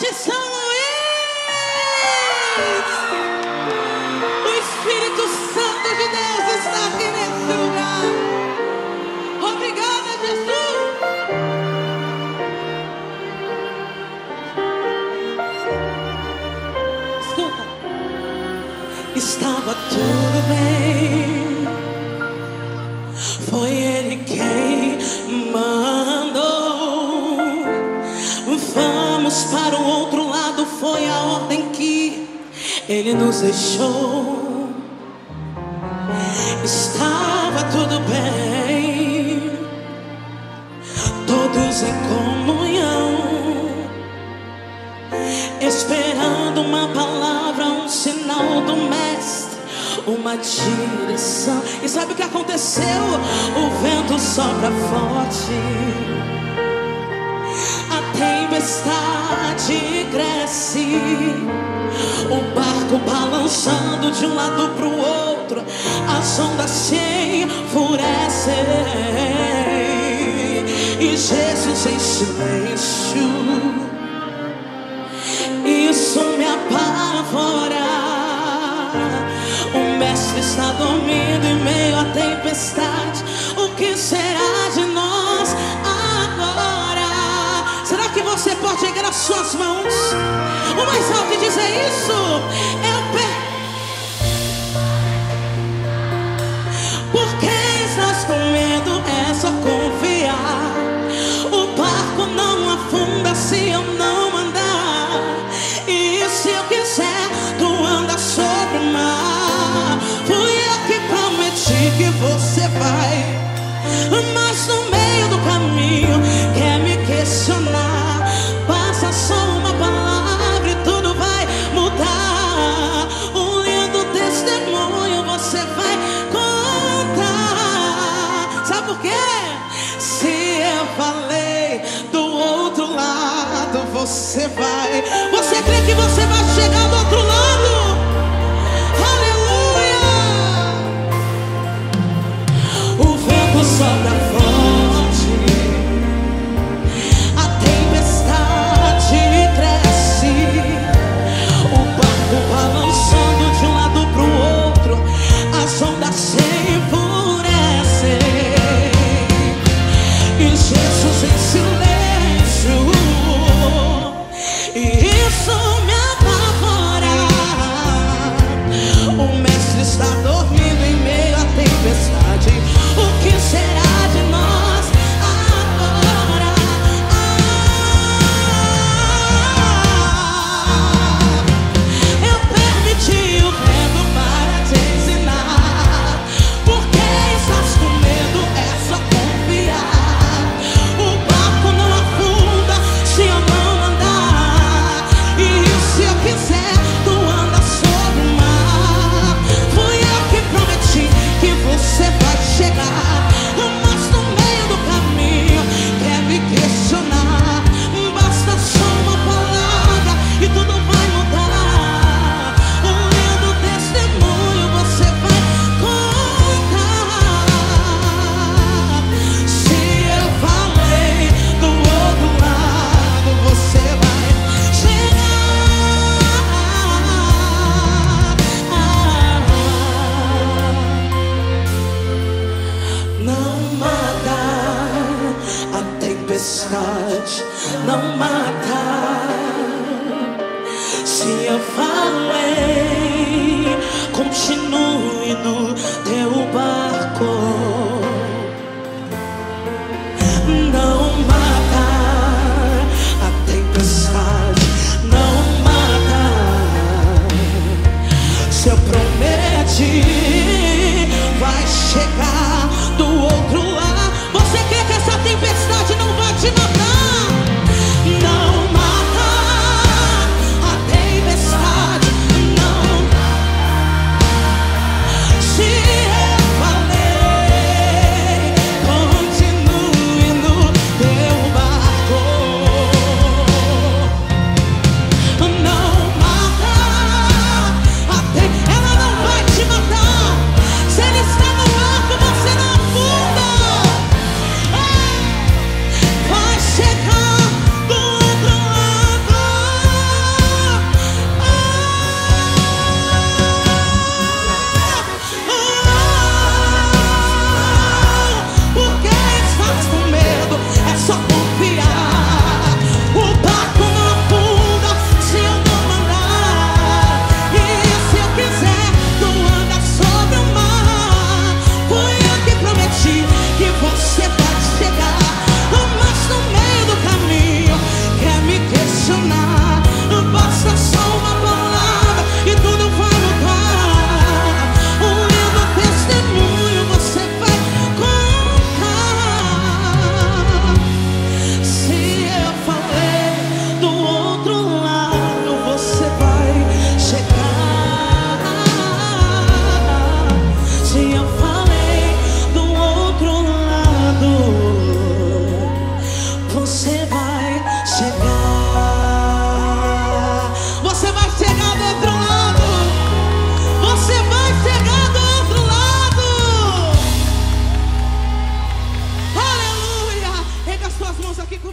de São Luís. O Espírito Santo de Deus está aqui nesse lugar. Obrigada, Jesus. Escuta. Estava tudo bem. Foi ele Foi a ordem que ele nos deixou. Estava tudo bem. Todos em comunhão. Esperando uma palavra, um sinal do mestre, uma direção. E sabe o que aconteceu? O vento sopra forte, tempestade cresce, o barco balançando de um lado para o outro, as ondas se enfurecem. E Jesus em silêncio. Isso me apavora. O mestre está dormindo em meio à tempestade. Suas mãos? O mais alto dizer isso? Eu per... Por que estás com medo? É só confiar. O barco não afunda se eu não andar. E se eu quiser, tu anda sobre o mar. Fui eu que prometi que você vai. Mas no você vai. Você crê que você vai chegar do outro lado? Aleluia! O vento sopra forte, não mata.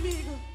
amigo.